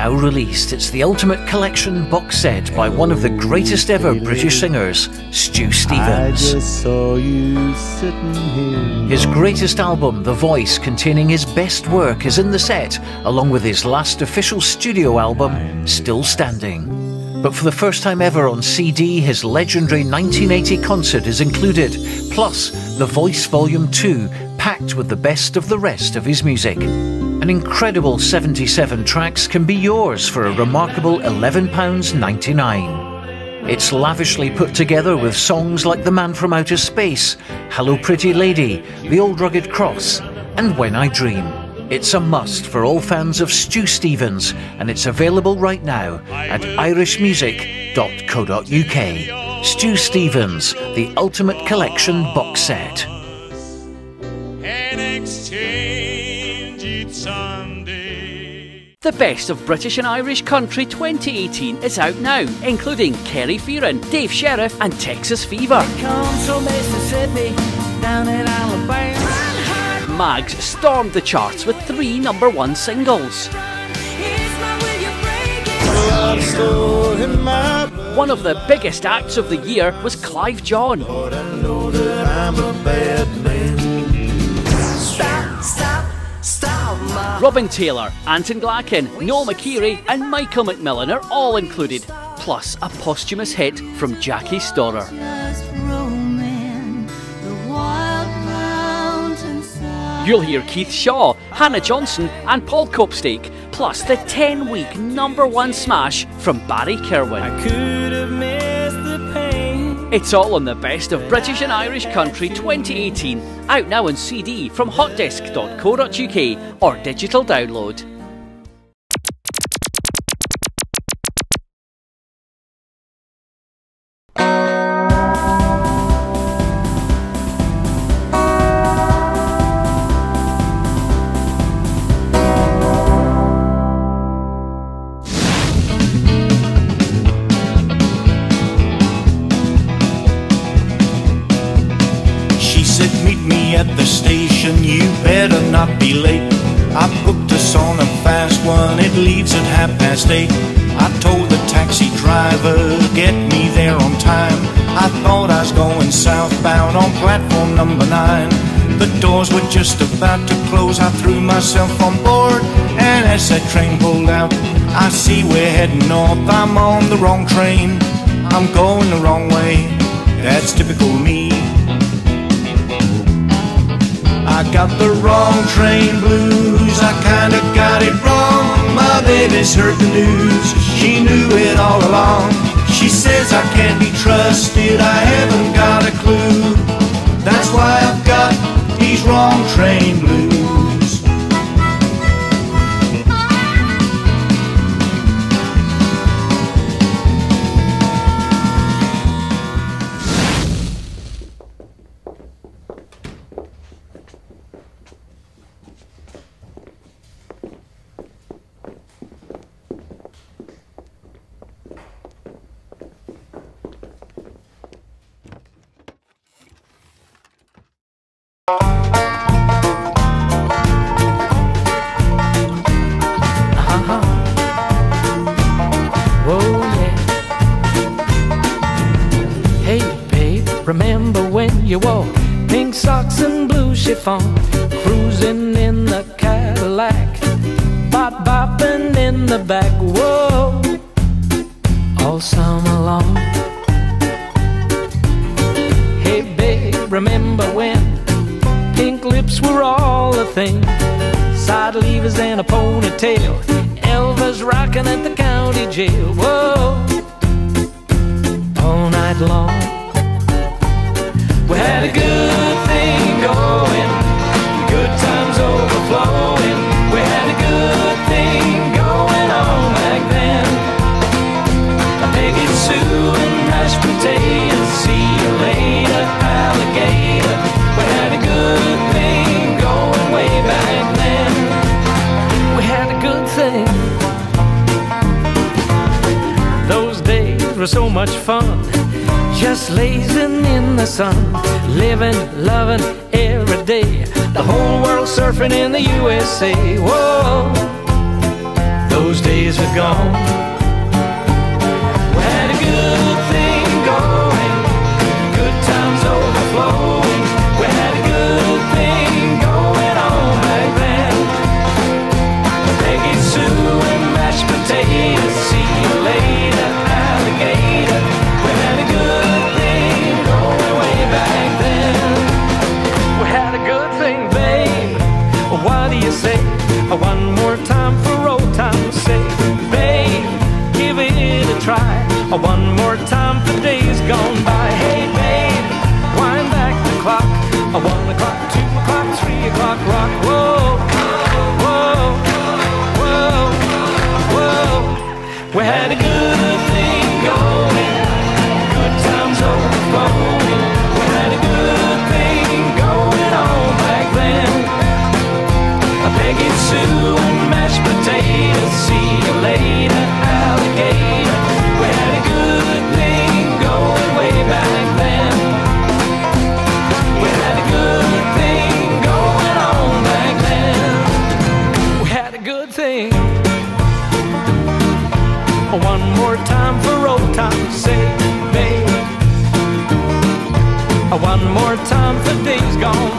now released. It's the Ultimate Collection box set by one of the greatest ever British singers, Stu Stevens. His greatest album, The Voice, containing his best work, is in the set, along with his last official studio album, Still Standing. But for the first time ever on CD, his legendary 1980 concert is included, plus The Voice Volume 2, packed with the best of the rest of his music. An incredible 77 tracks can be yours for a remarkable £11.99. It's lavishly put together with songs like The Man from Outer Space, Hello Pretty Lady, The Old Rugged Cross, and When I Dream. It's a must for all fans of Stu Stevens, and it's available right now at irishmusic.co.uk. Stu Stevens, the Ultimate Collection box set. The best of British and Irish country 2018 is out now, including Kerry Fearon, Dave Sheriff, and Texas Fever. Mags stormed the charts with three number one singles. One of the biggest acts of the year was Clive John. Robin Taylor, Anton Glacken, Noel McKeary, and Michael McMillan are all included, plus a posthumous hit from Jackie Storrar. You'll hear Keith Shaw, Hannah Johnson, and Paul Copestake, plus the 10 week number one smash from Barry Kerwin. It's all on the best of British and Irish country 2018, out now on CD from hotdisc.co.uk or digital download. Just about to close, I threw myself on board. And as that train pulled out, I see we're heading north. I'm on the wrong train, I'm going the wrong way. That's typical me. I got the wrong train blues, I kinda got it wrong. My baby's heard the news, she knew it all along. She says I can't be trusted, I haven't got a clue. That's why I've got these wrong train blues. days were so much fun. Just lazing in the sun, living, loving every day. The whole world surfing in the USA. Whoa, those days are gone. Days gone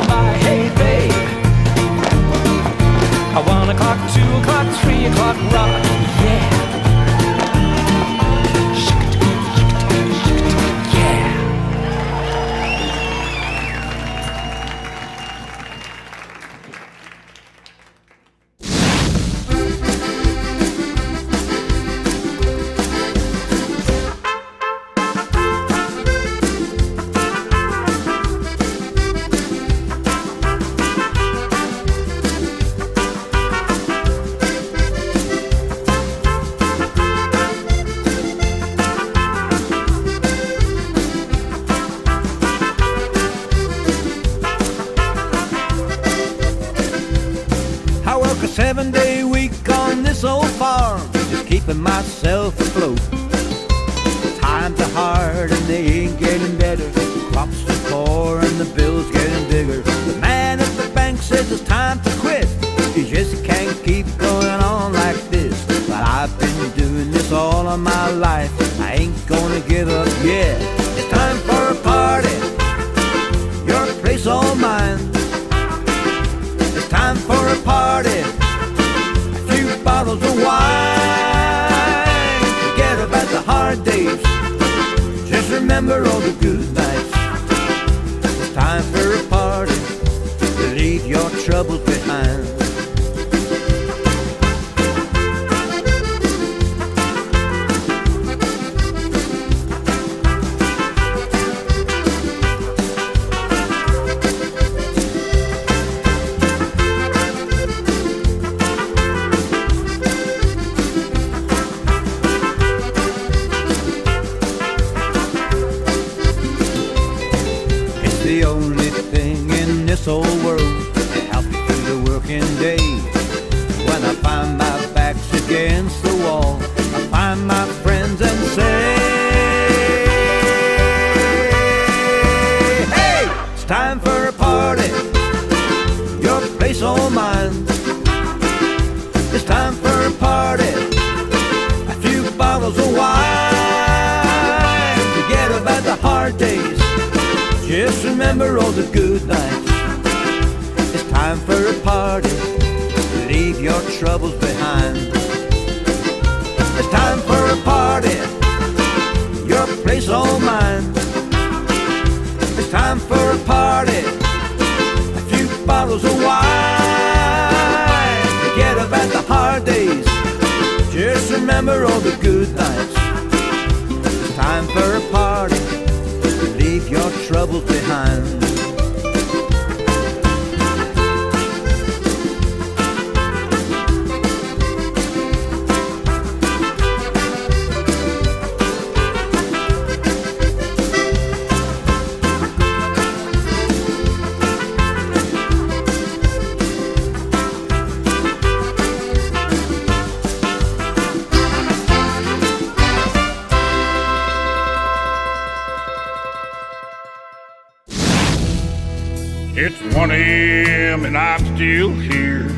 still here,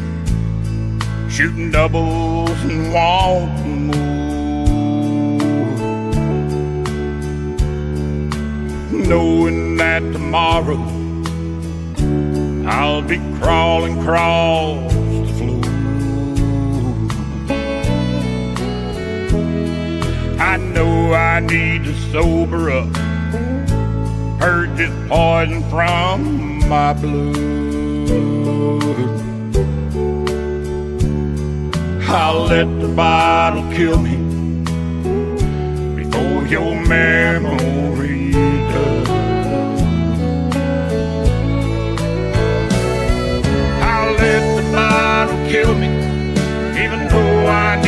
shooting doubles and wanting more. Knowing that tomorrow I'll be crawling across the floor. I know I need to sober up, purge this poison from my blues. I'll let the bottle kill me before your memory does. I'll let the bottle kill me, even though I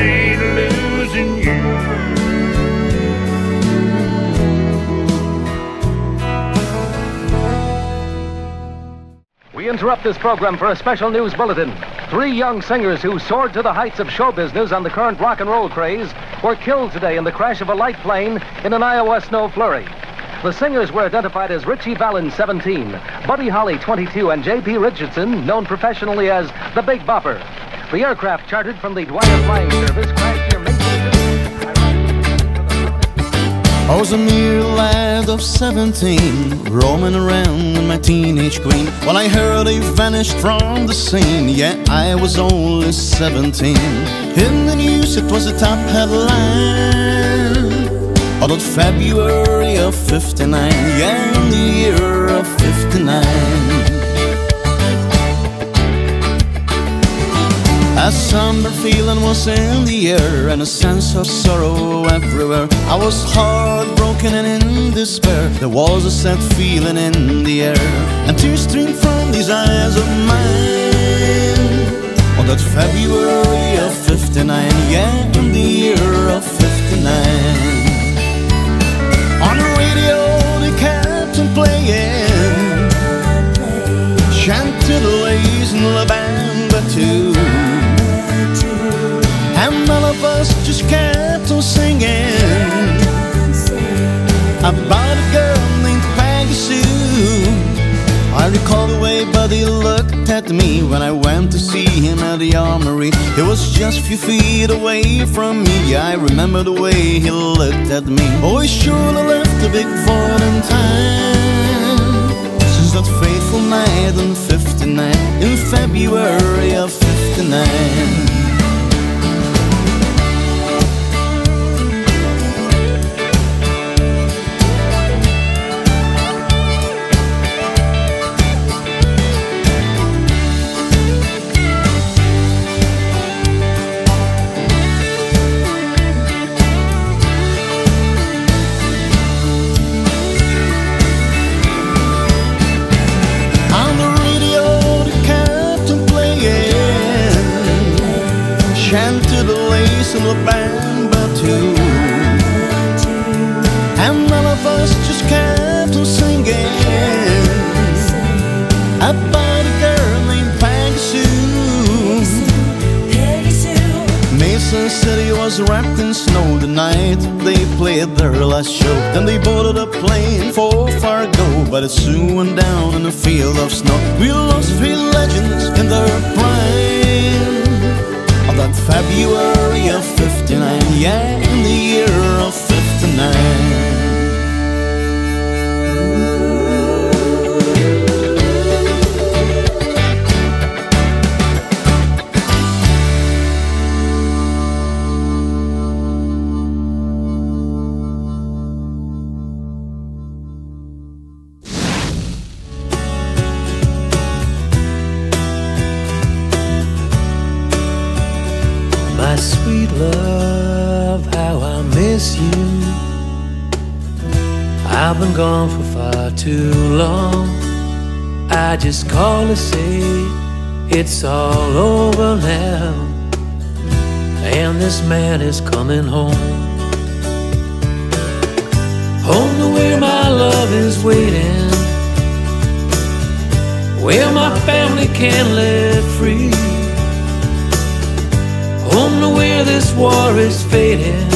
of losing you. We interrupt this program for a special news bulletin. Three young singers who soared to the heights of show business on the current rock and roll craze were killed today in the crash of a light plane in an Iowa snow flurry. The singers were identified as Ritchie Valens, 17, Buddy Holly, 22, and J.P. Richardson, known professionally as the Big Bopper. The aircraft chartered from the Dwyer Flying Service crashed near. I was a mere lad of 17, roaming around with my teenage queen. When I heard he vanished from the scene, yeah, I was only 17. In the news, it was a top headline. On February of 59, yeah, in the year of 59. A somber feeling was in the air and a sense of sorrow everywhere. I was heartbroken and in despair. There was a sad feeling in the air, and tears streamed from these eyes of mine. On that February of 59, yeah, in the year of 59. On the radio, they kept on playing. Chant to the lays and La Bamba too. And all of us just kept on singing about a girl named Peggy Sue. I recall the way Buddy looked at me when I went to see him at the armory. He was just a few feet away from me. I remember the way he looked at me. Oh, he surely left a big fault in time. Since that fateful night in 59, in February of 59. The lace and the bamba too. And none of us just kept on singing about a girl named Peggy Sue. Mason City was wrapped in snow the night they played their last show. Then they boarded a plane for Fargo, but it soon went down in a field of snow. We lost three legends in their prime. On that February of 59, yeah, in the year of 59. Love, how I miss you. I've been gone for far too long. I just call to say it's all over now. And this man is coming home. Home to where my love is waiting. Where my family can live free. Home to where this war is fading,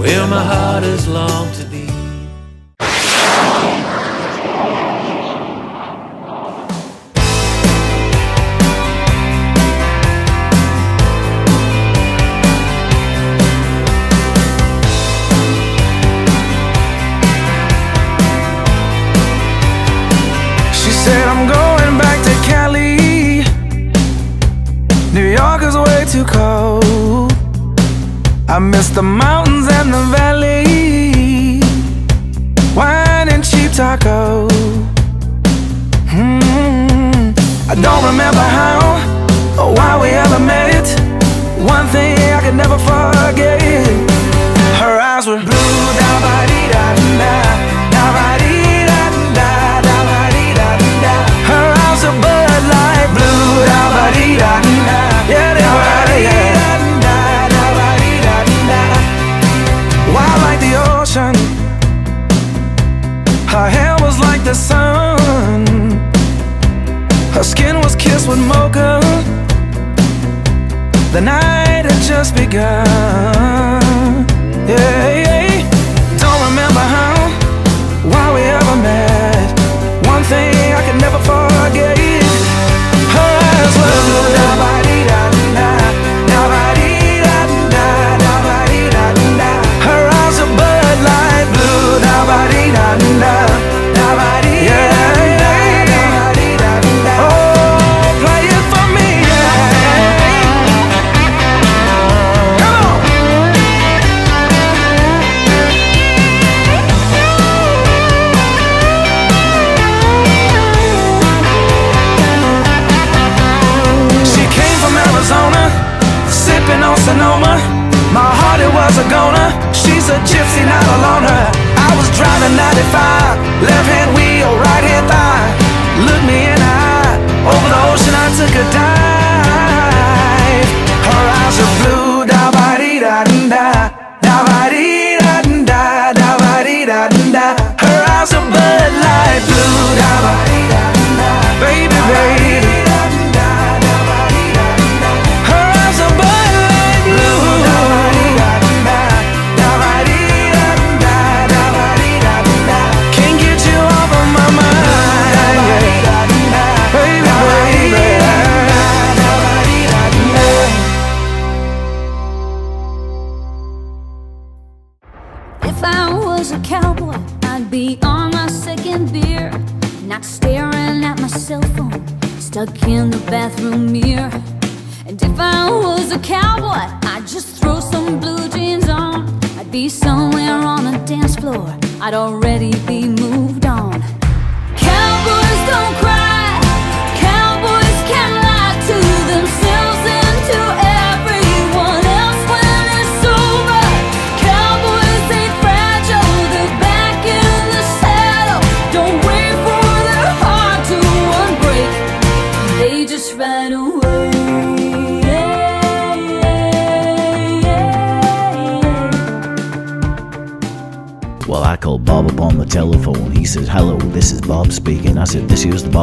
where my heart has longed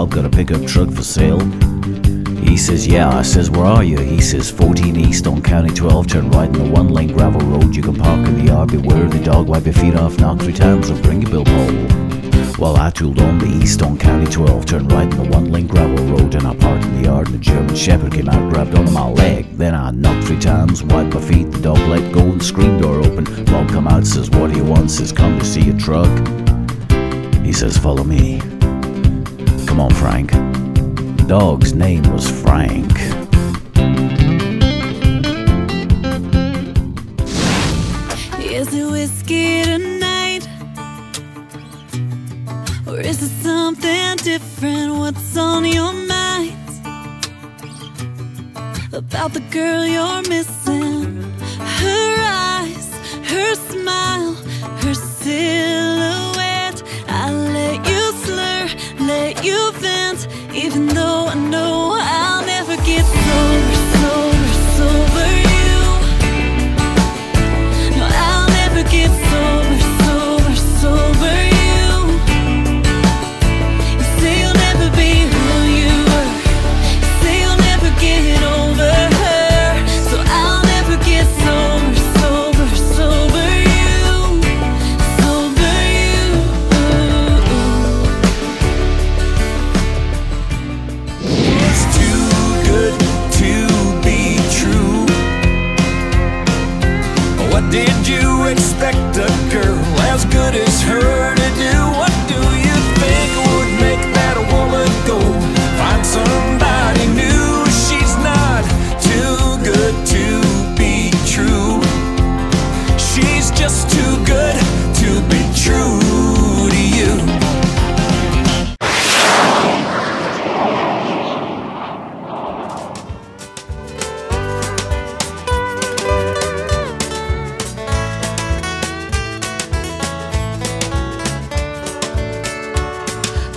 I've got a pickup truck for sale? He says, Yeah. I says, Where are you? He says, 14 East on County 12. Turn right on the one lane gravel road. You can park in the yard. Beware of the dog. Wipe your feet off. Knock three times or bring your pole Well, I tooled on the east on County 12. Turn right on the one lane gravel road. And I parked in the yard. And the German Shepherd came out, grabbed onto my leg. Then I knocked three times, wiped my feet. The dog let go and screen door open. Dog come out, says, What do you want? Says, Come to see a truck. He says, Follow me. Come on, Frank. Dog's name was Frank. Is it whiskey tonight? Or is it something different? What's on your mind? About the girl you're missing Her eyes, her smile, her silly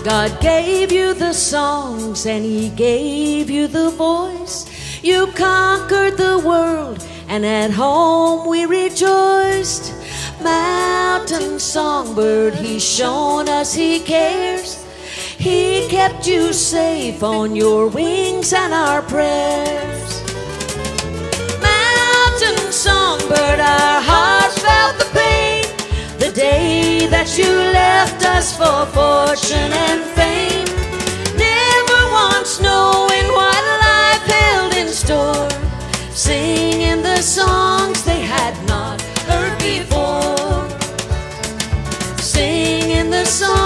God gave you the songs and He gave you the voice. You conquered the world, and at home we rejoiced. Mountain songbird, He's shown us He cares. He kept you safe on your wings and our prayers. Mountain songbird, our hearts felt the day that you left us for fortune and fame. Never once knowing what life held in store, singing the songs they had not heard before, singing the songs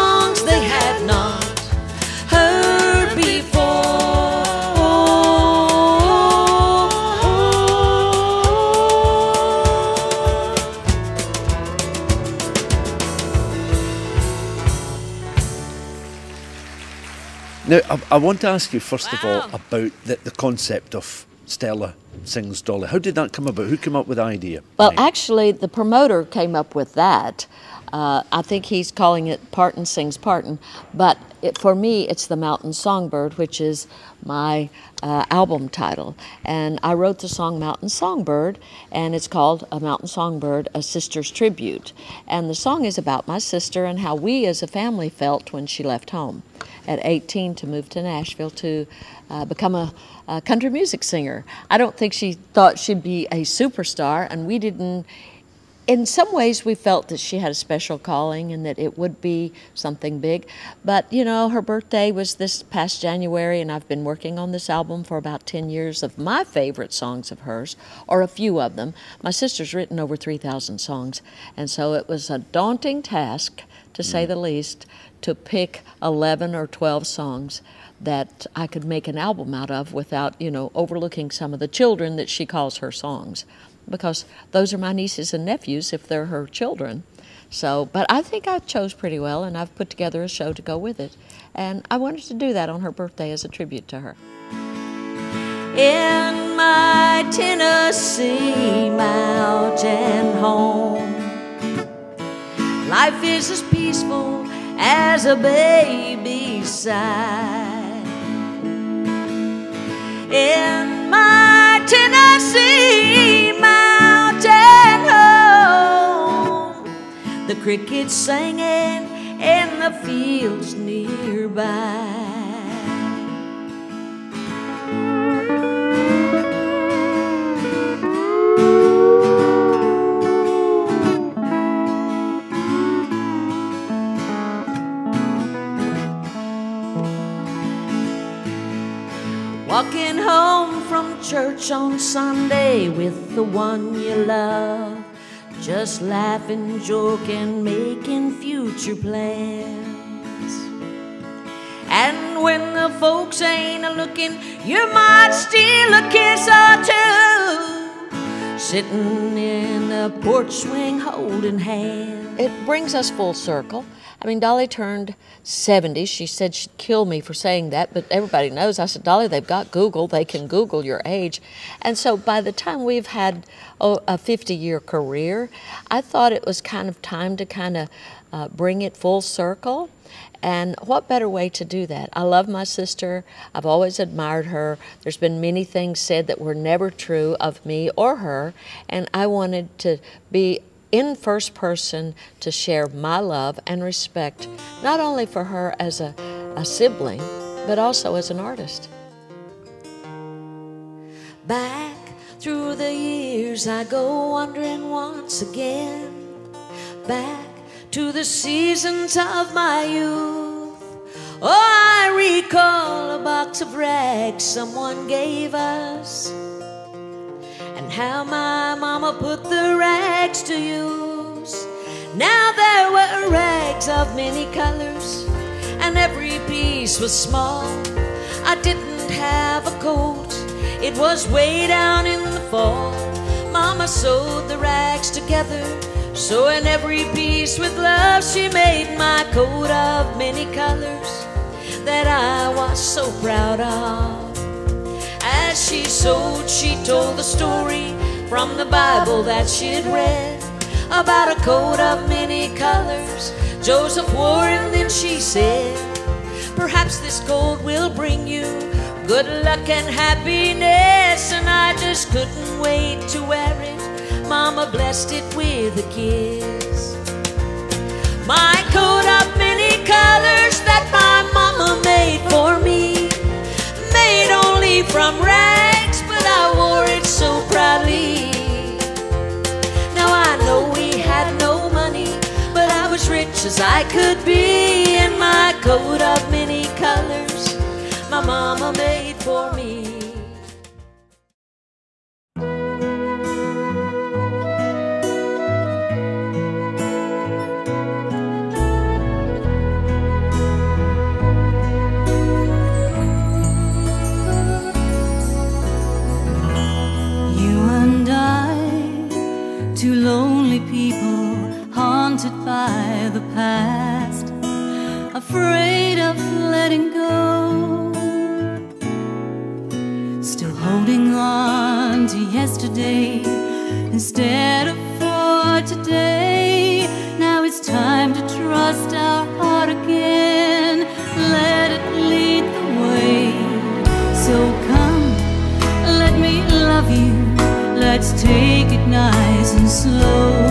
Now, I, I want to ask you first of all about the, the concept of Stella sings Dolly. How did that come about? Who came up with the idea? Well, actually, the promoter came up with that. Uh, I think he's calling it Parton Sings Parton, but it, for me, it's the Mountain Songbird, which is my uh, album title. And I wrote the song Mountain Songbird, and it's called A Mountain Songbird, A Sister's Tribute. And the song is about my sister and how we as a family felt when she left home at 18 to move to Nashville to uh, become a, a country music singer. I don't think she thought she'd be a superstar, and we didn't in some ways we felt that she had a special calling and that it would be something big. But you know her birthday was this past january and i've been working on this album for about 10 years of my favorite songs of hers or a few of them. My sister's written over 3000 songs and so it was a daunting task to say mm. the least to pick 11 or 12 songs that I could make an album out of without, you know, overlooking some of the children that she calls her songs because those are my nieces and nephews if they're her children. So, but I think I chose pretty well and I've put together a show to go with it. And I wanted to do that on her birthday as a tribute to her. in my Tennessee mountain home. Life is as peaceful as a baby's sigh. In my Tennessee mountain the crickets singing in the fields nearby. Walking home from church on Sunday with the one you love. Just laughing, joking, making future plans. And when the folks ain't a looking, you might steal a kiss or two. Sitting in the porch swing holding hands. It brings us full circle. I mean, Dolly turned 70. She said she'd kill me for saying that, but everybody knows. I said, Dolly, they've got Google. They can Google your age. And so by the time we've had a 50 year career, I thought it was kind of time to kind of uh, bring it full circle. And what better way to do that? I love my sister. I've always admired her. There's been many things said that were never true of me or her, and I wanted to be in first person to share my love and respect, not only for her as a, a sibling, but also as an artist. Back through the years, I go wandering once again. Back to the seasons of my youth. Oh, I recall a box of rags someone gave us. And how my mama put the rags to use. Now there were rags of many colors, and every piece was small. I didn't have a coat, it was way down in the fall. Mama sewed the rags together, sewing every piece with love. She made my coat of many colors that I was so proud of. As she sewed, she told the story from the Bible that she'd read about a coat of many colors Joseph wore, and then she said, Perhaps this gold will bring you good luck and happiness. And I just couldn't wait to wear it. Mama blessed it with a kiss. My coat of many colors that my from rags, but I wore it so proudly. Now I know we had no money, but I was rich as I could be. In my coat of many colors, my mama made for me. Haunted by the past, afraid of letting go. Still holding on to yesterday instead of for today. Now it's time to trust our heart again, let it lead the way. So come. Let me love you. Let's take it nice and slow.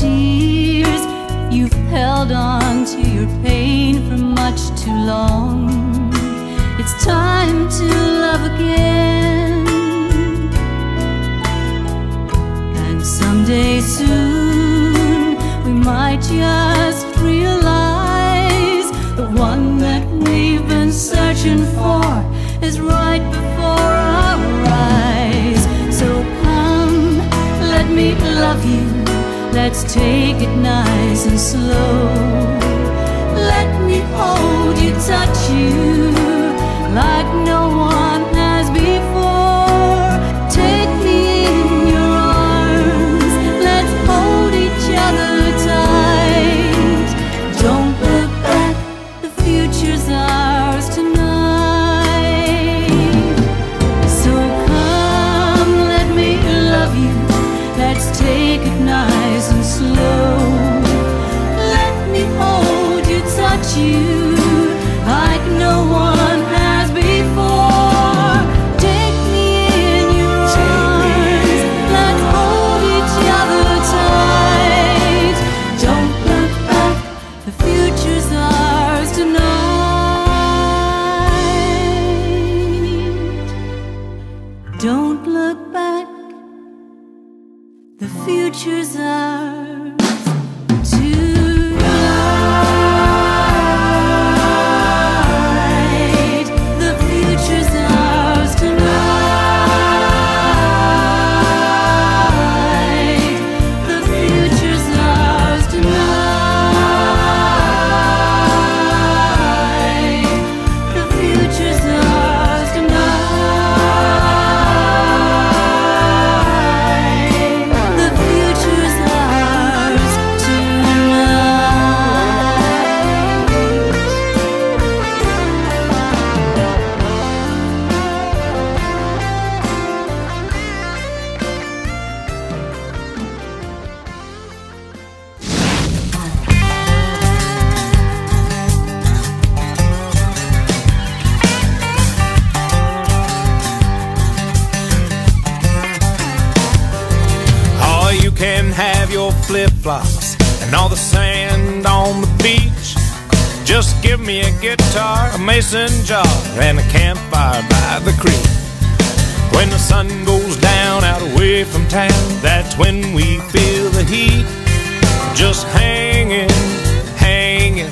Tears. You've held on to your pain for much too long. It's time to love again. And someday soon we might just realize the one that we've been searching for is right before our eyes. So come, let me love you. Let's take it nice and slow. Let me hold you, touch you like no one you a by the creek. When the sun goes down out away from town, that's when we feel the heat. Just hanging, hanging,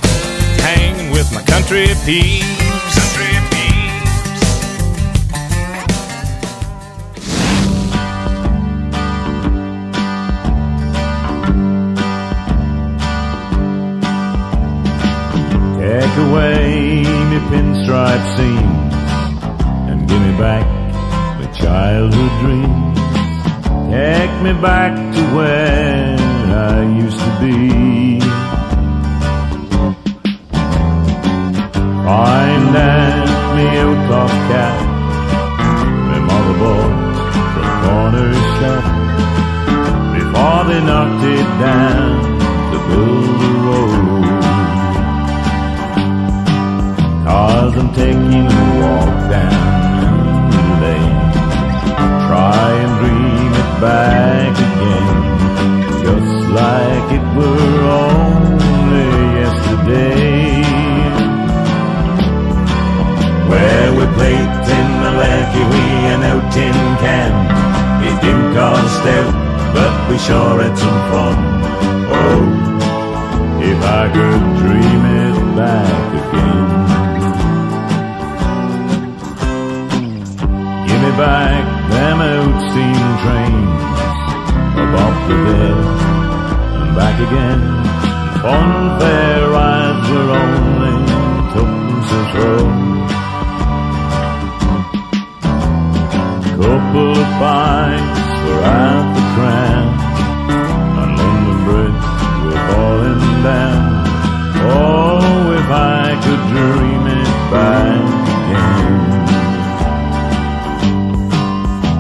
hanging with my country peeps. Country. Take away me pinstripe seams and give me back my childhood dreams. Take me back to where I used to be. Find and me out of cat, my mother bought from corner shop before they knocked it down to build the road. Cause I'm taking a walk down try and dream it back again, just like it were only yesterday. Where we played in the Lucky Wee and out in Can. It didn't cost out, but we sure had some fun. Oh, if I could dream it back again. Give me back old steam trains off the bed and back again. Fun fair rides were only tuppence a. Couple of pints were at the tram and London Bridge were falling down. Oh, if I could dream it back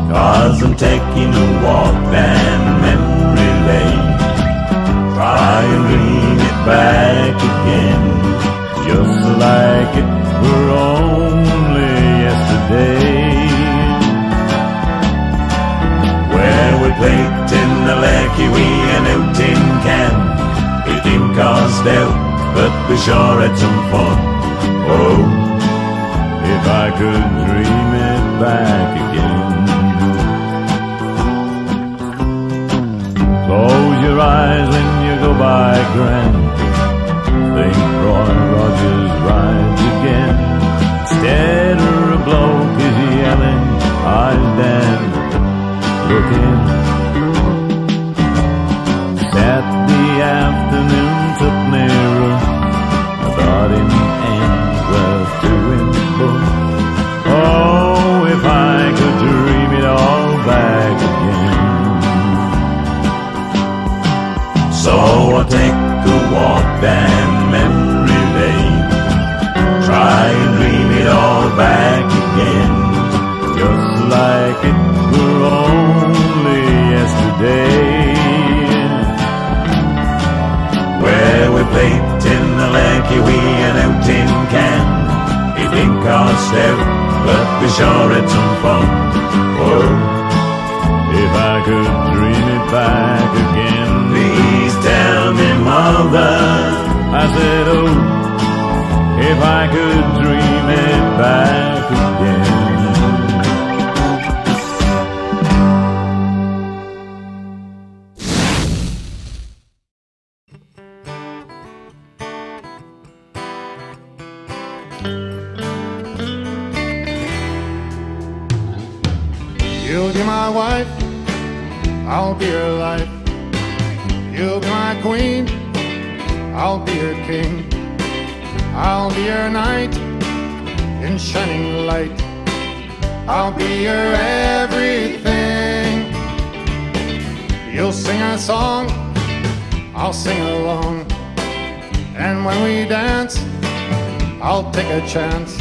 Cause I'm taking a walk down memory lane. Try and dream it back again. Just like it were only yesterday. Where we played in the Lucky Wee and out in Can. It didn't cost out, but we sure had some fun. Oh, if I could dream it back again. Your eyes when you go by Grand. Think Roy Rogers rides again. Instead of a bloke is yelling, eyes down, looking. Saturday afternoon took me rough. I thought him out, but we sure had some fun. Oh, if I could dream it back again. Please tell me, mother. I said, oh, if I could dream it back again. Chance.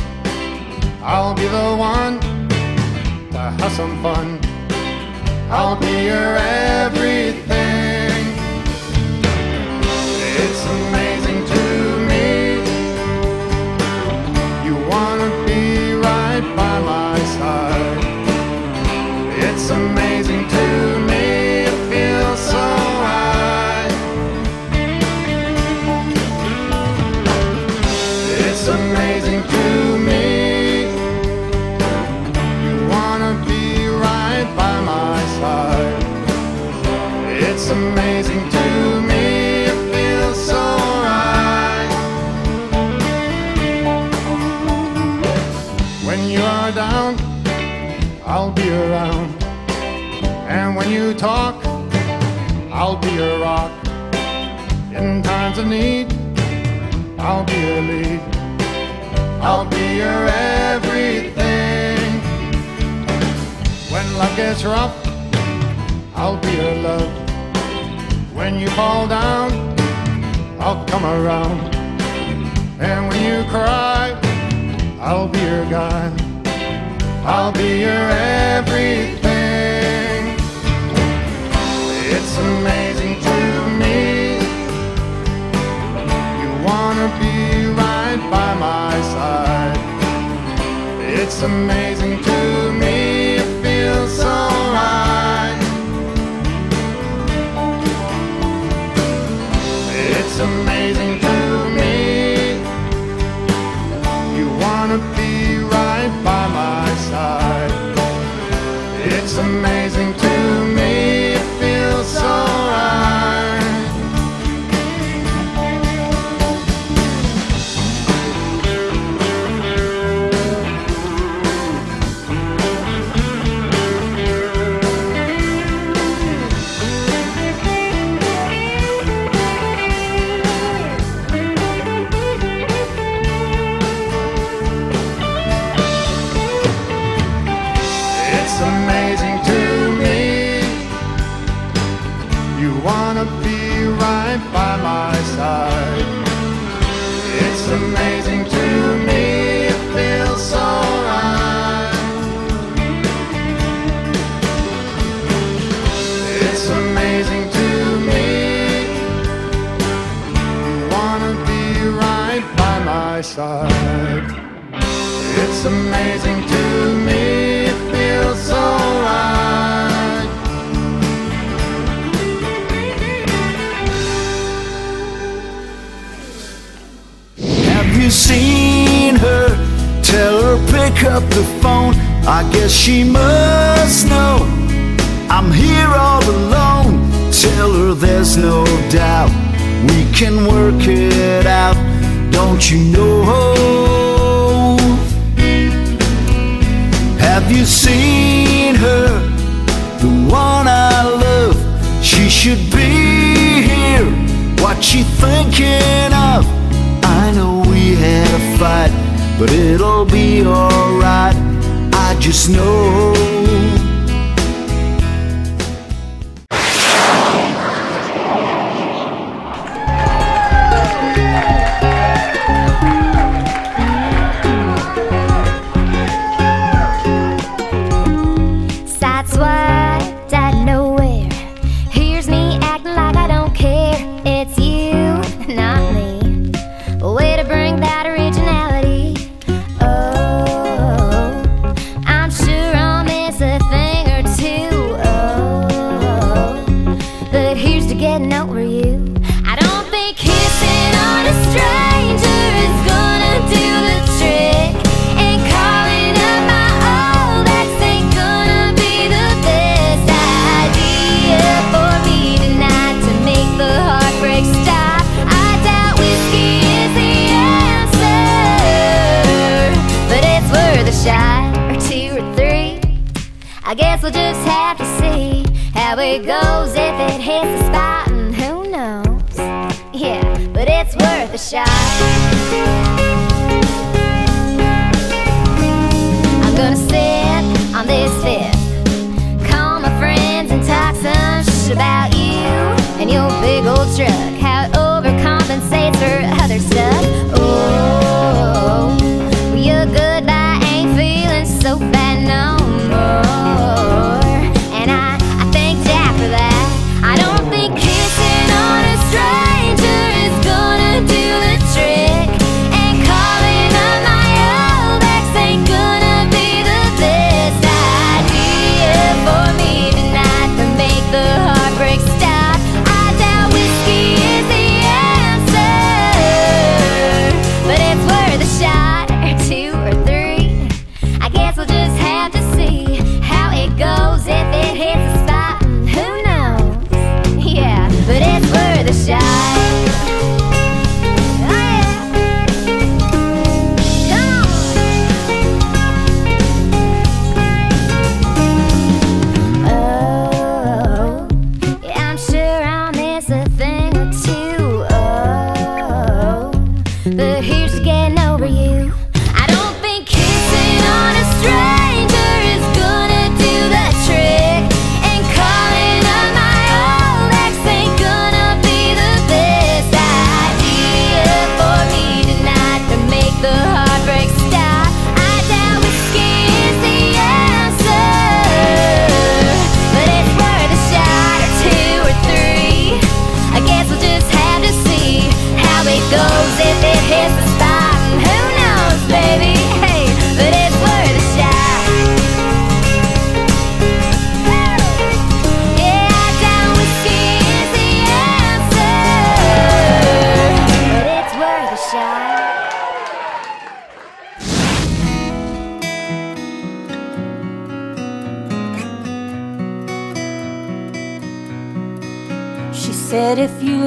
I'll be the one to have some fun. I'll be your everything. It's amazing to me. You wanna be right by my side. It's amazing talk, I'll be a rock. In times of need, I'll be a lead. I'll be your everything. When life gets rough, I'll be your love. When you fall down, I'll come around. And when you cry, I'll be your guide. I'll be your everything. amazing to me. You wanna be right by my side. It's amazing to me, it feels so right. It's amazing to me. You wanna be right by my side. It's amazing. just know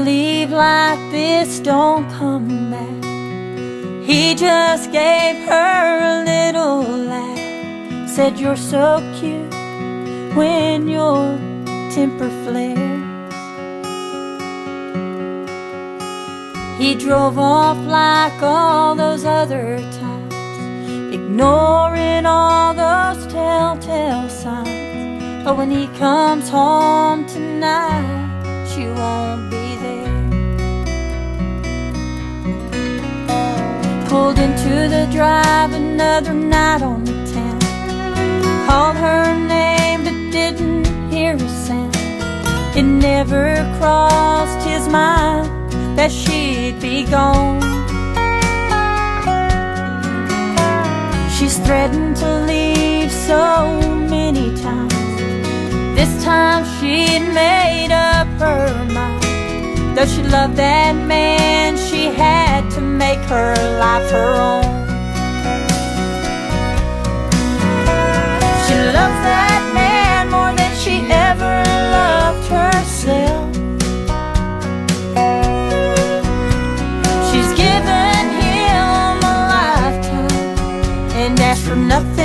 leave like this, don't come back. He just gave her a little laugh. Said you're so cute when your temper flares. He drove off like all those other times, ignoring all those telltale signs. But when he comes home tonight, won't be there. Pulled into the drive another night on the town. Called her name but didn't hear a sound. It never crossed his mind that she'd be gone. She's threatened to leave so many times. This time she'd made up her mind. Though she loved that man, she had to make her life her own. She loves that man more than she ever loved herself. She's given him a lifetime and asked for nothing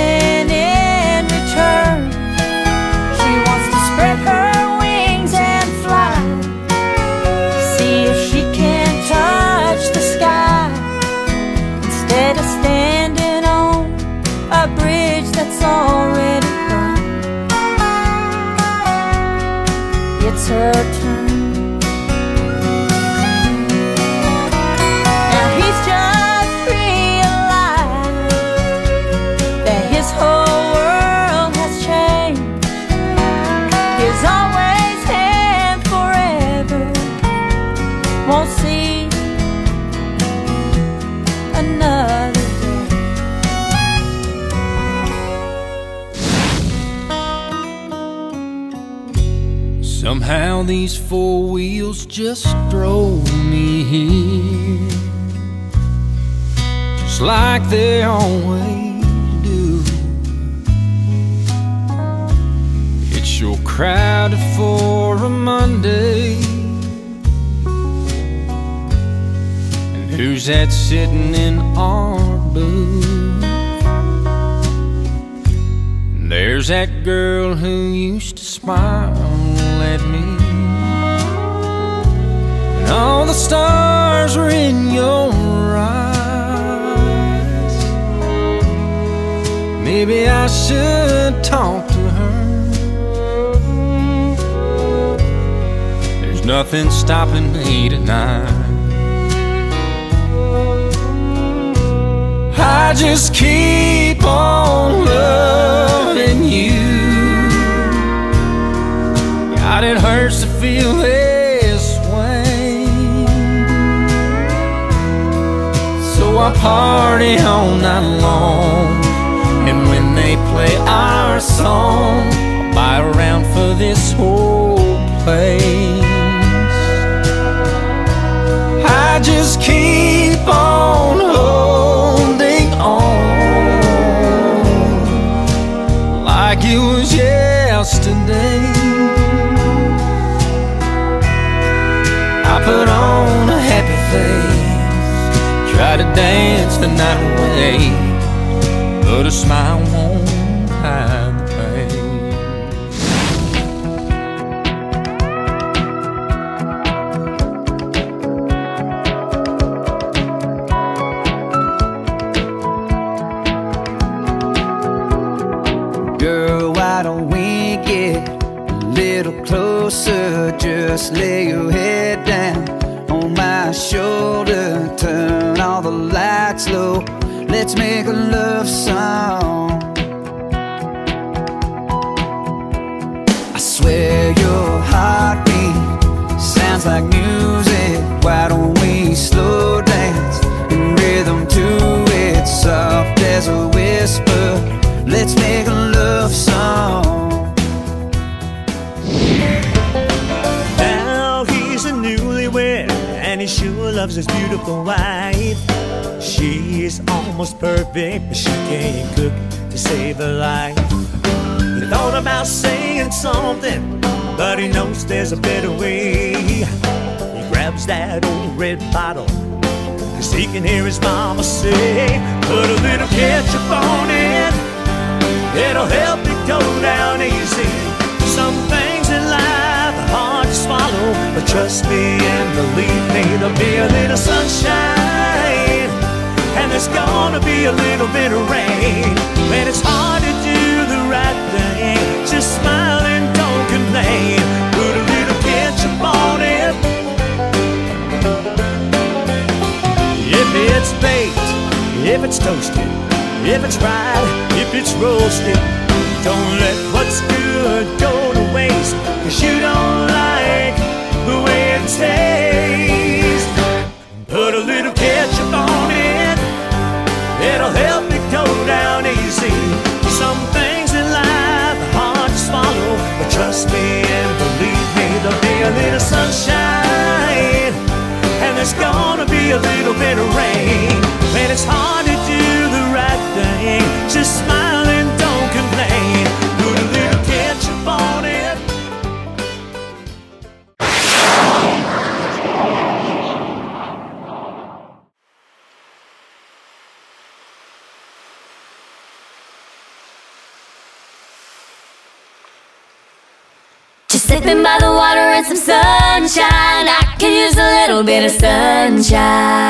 these four wheels just drove me here. Just like they always do. It's sure crowded for a Monday. And who's that sitting in our booth? There's that girl who used to smile And all the stars were in your eyes. Maybe I should talk to her. There's nothing stopping me tonight. I just keep on loving you. God, it hurts to feel this party all night long. And when they play our song, I'll buy a round for this whole place. I just keep but a smile won't hide the pain. Girl, why don't we get a little closer? Just lay your head down on my shoulder. All the lights low. Let's make a love song. I swear your heartbeat sounds like music. Why don't we slow dance in rhythm to it? Soft as a whisper. Let's make a love song. Loves his beautiful wife. She is almost perfect, but she can't cook to save her life. He thought about saying something, but he knows there's a better way. He grabs that old red bottle. Cause he can hear his mama say, put a little ketchup on it. It'll help it go down easy. Swallow, but trust me and believe me, there'll be a little sunshine. And there's gonna be a little bit of rain. When it's hard to do the right thing, just smile and don't complain. Put a little ketchup on it. If it's baked, if it's toasted, if it's fried, if it's roasted, don't let what's good go to waste. Cause you don't like the way it tastes. Put a little ketchup on it, it'll help it go down easy. Some things in life are hard to swallow, but trust me and believe me, there'll be a little sunshine. And there's gonna be a little bit of rain. When it's hard to do the right thing, just smile Sipping by the water and some sunshine. I can use a little bit of sunshine.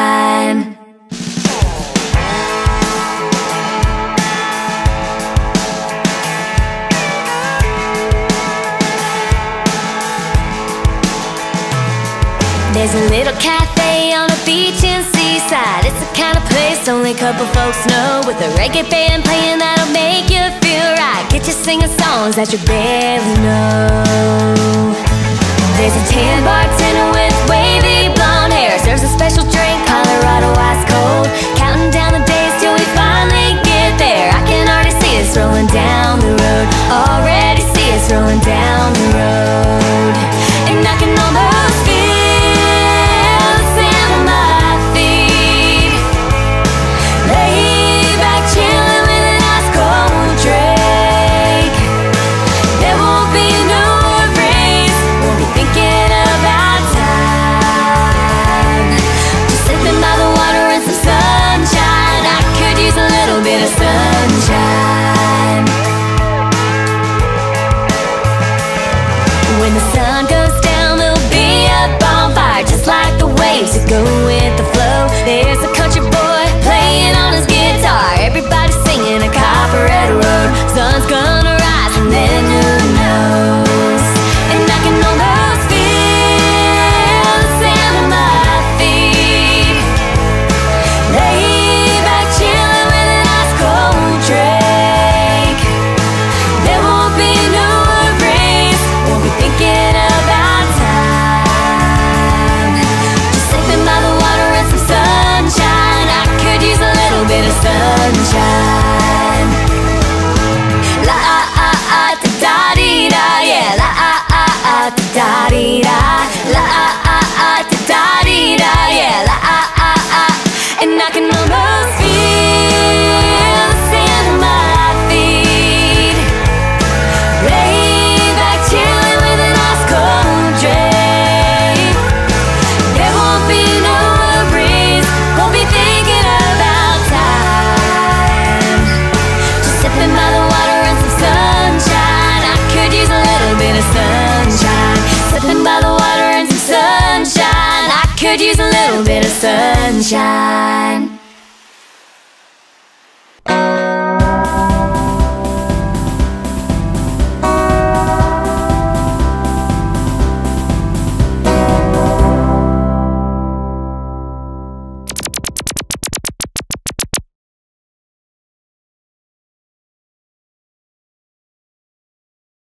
There's a little cafe on a beach. It's the kind of place only a couple folks know. With a reggae band playing that'll make you feel right. Get you singing songs that you barely know. There's a tan bartender with wavy blonde hair. Serves a special drink, Colorado ice cold. Counting down the days till we finally get there. I can already see us rolling down the road. Already see us rolling down the road. And I can feel like the